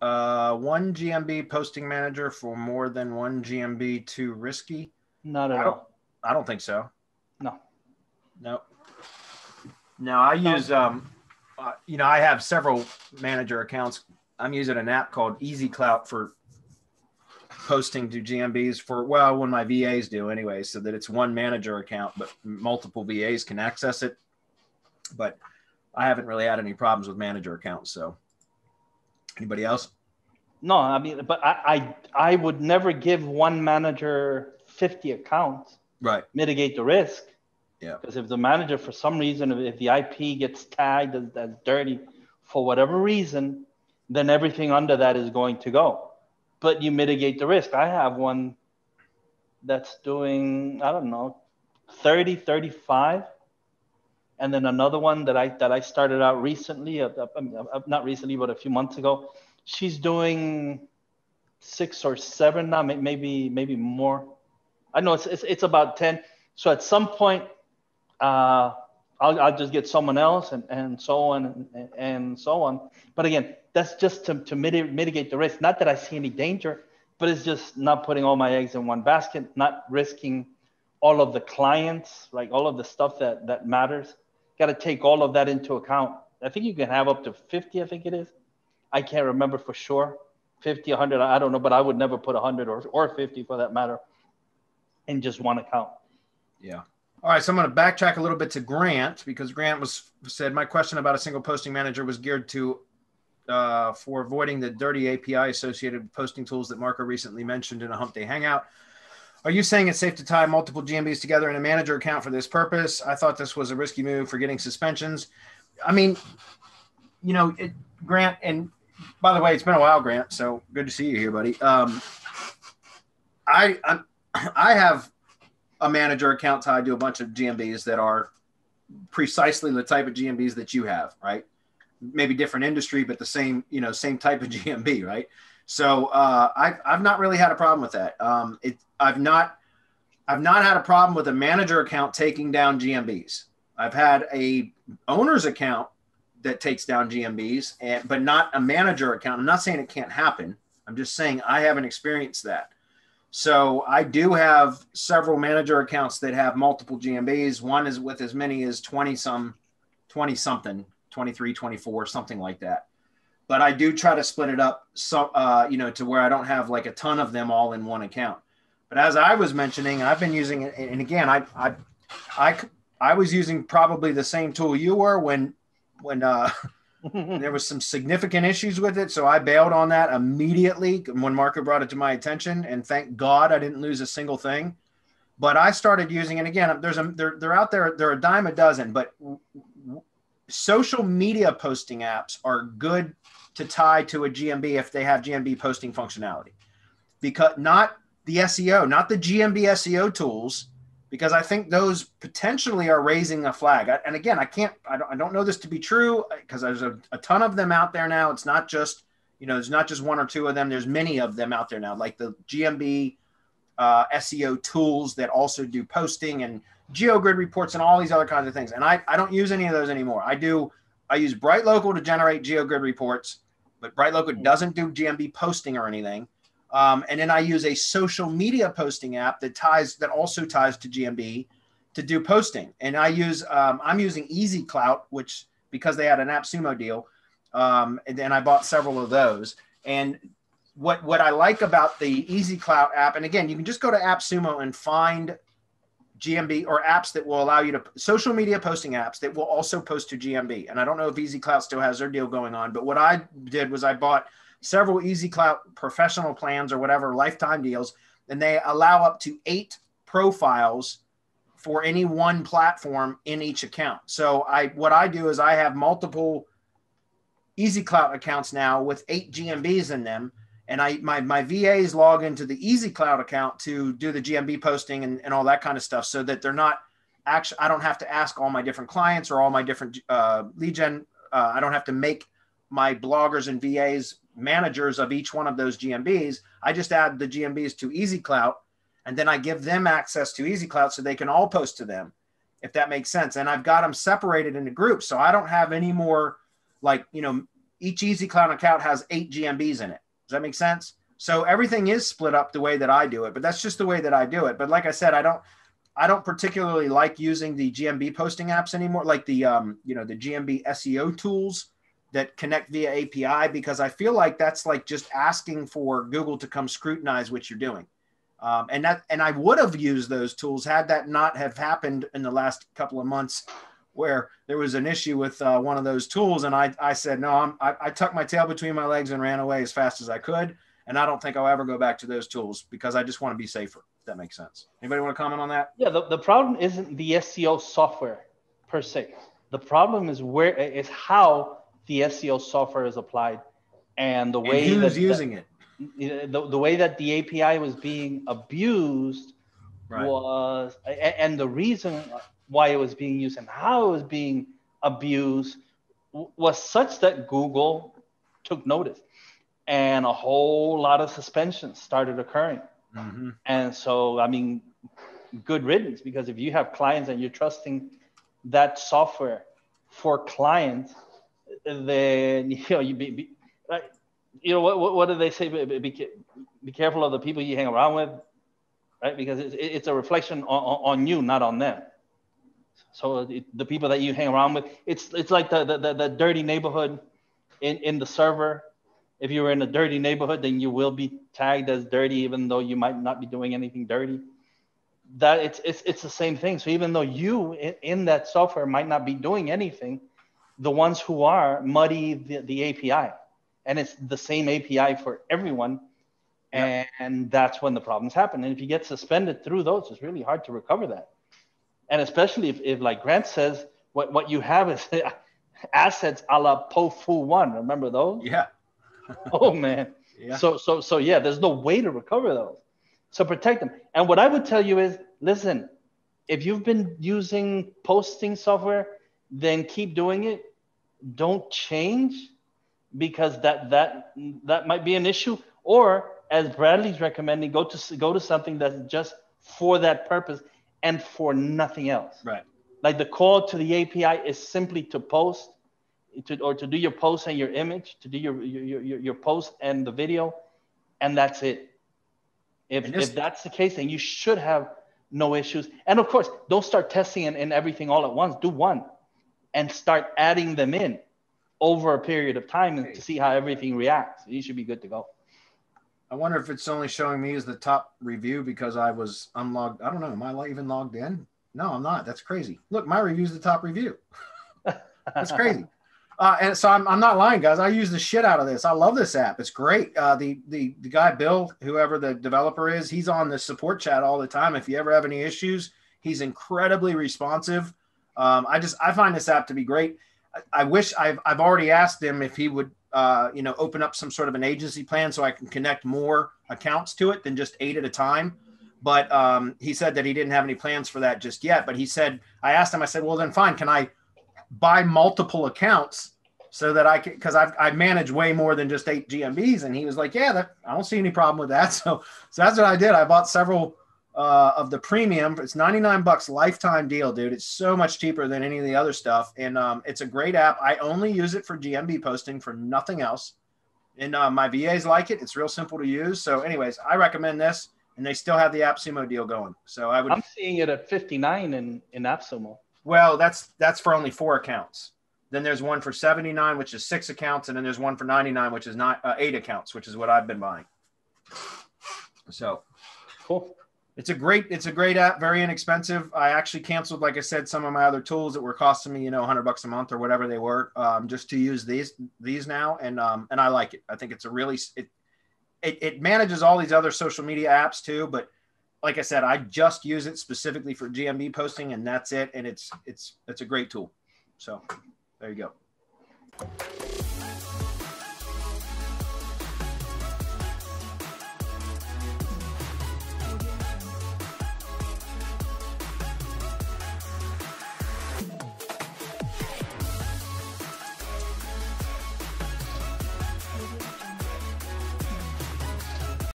uh, one GMB posting manager for more than one GMB too risky? Not at I all. I don't think so. No. No. No, I use um, uh, you know, I have several manager accounts. I'm using an app called Easy Clout for posting to GMBs for well, when my VAs do anyway, so that it's one manager account, but multiple VAs can access it. But I haven't really had any problems with manager accounts. So, anybody else? No, I mean, but I, I, I would never give one manager 50 accounts. Right. Mitigate the risk. Yeah. Because if the manager, for some reason, if the IP gets tagged as, as dirty for whatever reason, then everything under that is going to go. But you mitigate the risk. I have one that's doing, I don't know, 30, 35. And then another one that I that I started out recently, uh, uh, uh, not recently, but a few months ago. She's doing six or seven now, maybe maybe more. I know it's it's, it's about ten. So at some point, uh, I'll, I'll just get someone else and, and so on and, and so on. But again, that's just to, to mitigate, mitigate the risk. Not that I see any danger, but it's just not putting all my eggs in one basket, not risking all of the clients, like all of the stuff that, that matters. Got to take all of that into account. I think you can have up to 50, I think it is. I can't remember for sure. 50, 100, I don't know, but I would never put 100 or, or 50 for that matter in just one account. Yeah. All right, so I'm going to backtrack a little bit to Grant because Grant was said my question about a single posting manager was geared to uh, for avoiding the dirty API associated with posting tools that Marco recently mentioned in a Hump Day Hangout. Are you saying it's safe to tie multiple GMBs together in a manager account for this purpose? I thought this was a risky move for getting suspensions. I mean, you know, it, Grant, and by the way, it's been a while, Grant. So good to see you here, buddy. Um, I I'm, I have a manager account tied to a bunch of GMBs that are precisely the type of GMBs that you have, right? Maybe different industry, but the same, you know, same type of GMB, right? So uh, I've I've not really had a problem with that. Um, it I've not I've not had a problem with a manager account taking down GMBs. I've had a owner's account that takes down GMBs, and but not a manager account. I'm not saying it can't happen. I'm just saying I haven't experienced that. So I do have several manager accounts that have multiple GMBs. One is with as many as 20 some, 20 something, 23, 24, something like that. But I do try to split it up so uh, you know to where I don't have like a ton of them all in one account. But as I was mentioning, I've been using it, and again, I I I I was using probably the same tool you were when when uh, there was some significant issues with it. So I bailed on that immediately when Marco brought it to my attention. And thank God I didn't lose a single thing. But I started using it again. There's a they're, they're out there. They're a dime a dozen. But social media posting apps are good to tie to a GMB if they have GMB posting functionality, because not the SEO, not the GMB SEO tools because I think those potentially are raising a flag. And again, I can't, I don't, I don't know this to be true because there's a, a, ton of them out there now. It's not just, you know, there's not just one or two of them. There's many of them out there now, like the GMB uh, SEO tools that also do posting and GeoGrid reports and all these other kinds of things. And I, I don't use any of those anymore. I do, I use Bright Local to generate GeoGrid reports, but Bright Local doesn't do GMB posting or anything. Um, and then I use a social media posting app that ties that also ties to GMB to do posting. And I use um, I'm using Easy Clout, which because they had an AppSumo deal, um, and then I bought several of those. And what what I like about the Easy Clout app, and again, you can just go to AppSumo and find GMB or apps that will allow you to social media posting apps that will also post to GMB. And I don't know if Easy Cloud still has their deal going on, but what I did was I bought several Easy Cloud professional plans or whatever lifetime deals, and they allow up to eight profiles for any one platform in each account. So I what I do is I have multiple Easy Cloud accounts now with eight GMBs in them. And I my my VAs log into the Easy Cloud account to do the GMB posting and, and all that kind of stuff so that they're not actually I don't have to ask all my different clients or all my different uh, lead gen. Uh, I don't have to make my bloggers and VAs managers of each one of those GMBs. I just add the GMBs to Easy Cloud, and then I give them access to Easy Cloud so they can all post to them, if that makes sense. And I've got them separated into groups. So I don't have any more like, you know, each Easy Cloud account has eight GMBs in it. Does that make sense? So everything is split up the way that I do it, but that's just the way that I do it. But like I said, I don't I don't particularly like using the GMB posting apps anymore, like the um, you know, the GMB SEO tools that connect via API because I feel like that's like just asking for Google to come scrutinize what you're doing. Um, and that and I would have used those tools had that not have happened in the last couple of months where there was an issue with uh, one of those tools and I, I said no I'm, I, I tucked my tail between my legs and ran away as fast as I could and I don't think I'll ever go back to those tools because I just want to be safer. If that makes sense. Anybody want to comment on that? Yeah, the, the problem isn't the SEO software per se. The problem is where is how the SEO software is applied and the way and who's that, using it the, the way that the API was being abused right. was, and the reason why it was being used and how it was being abused was such that Google took notice and a whole lot of suspensions started occurring. Mm-hmm. And so, I mean, good riddance because if you have clients and you're trusting that software for clients, then you know you be, be you know what, what, what do they say? Be, be, be, careful of the people you hang around with, right? Because it's, it's a reflection on, on you, not on them. So it, the people that you hang around with, it's it's like the the, the, the dirty neighborhood in, in the server. If you're in a dirty neighborhood, then you will be tagged as dirty, even though you might not be doing anything dirty. That it's it's it's the same thing. So even though you in, in that software might not be doing anything, the ones who are muddy the, the API and it's the same API for everyone. Yep. And that's when the problems happen. And if you get suspended through those, it's really hard to recover that. And especially if, if like Grant says, what, what you have is assets a la POFU one. Remember those? Yeah. oh man. Yeah. So so so yeah, there's no way to recover those. So protect them. And what I would tell you is, listen, if you've been using posting software, then keep doing it. Don't change because that that that might be an issue or as bradley's recommending go to go to something that's just for that purpose and for nothing else. Right. Like the call to the api is simply to post to, or to do your post and your image to do your your, your, your post and the video and that's it. If, if that's the case then you should have no issues. And of course don't start testing and, and everything all at once. Do one and start adding them in over a period of time and to see how everything reacts. You should be good to go. I wonder if it's only showing me as the top review because I was unlogged. I don't know. Am I even logged in? No, I'm not. That's crazy. Look, my review is the top review. That's crazy. Uh, and so I'm, I'm not lying, guys. I use the shit out of this. I love this app. It's great. Uh, the the the guy Bill, whoever the developer is, he's on the support chat all the time. If you ever have any issues, he's incredibly responsive. Um, I just I find this app to be great. I wish I've, I've already asked him if he would, uh, you know, open up some sort of an agency plan so I can connect more accounts to it than just eight at a time. But um, he said that he didn't have any plans for that just yet. But he said, I asked him, I said, well, then fine. Can I buy multiple accounts so that I can, because I've, I've managed way more than just eight GMBs. And he was like, yeah, that, I don't see any problem with that. So, so that's what I did. I bought several uh, of the premium. It's 99 bucks lifetime deal, dude. It's so much cheaper than any of the other stuff. And um, it's a great app. I only use it for GMB posting for nothing else. And uh, my VAs like it. It's real simple to use. So, anyways, I recommend this. And they still have the AppSumo deal going. So I would. I'm seeing it at 59 in in AppSumo. Well, that's that's for only four accounts. Then there's one for 79, which is six accounts, and then there's one for 99, which is not uh, eight accounts, which is what I've been buying. So, cool it's a great it's a great app very inexpensive. I actually canceled like i said some of my other tools that were costing me you know 100 bucks a month or whatever they were um, just to use these these now. And um, and i like it. I think it's a really it, it it manages all these other social media apps too but like i said i just use it specifically for gmb posting and that's it. And it's it's it's a great tool. So there you go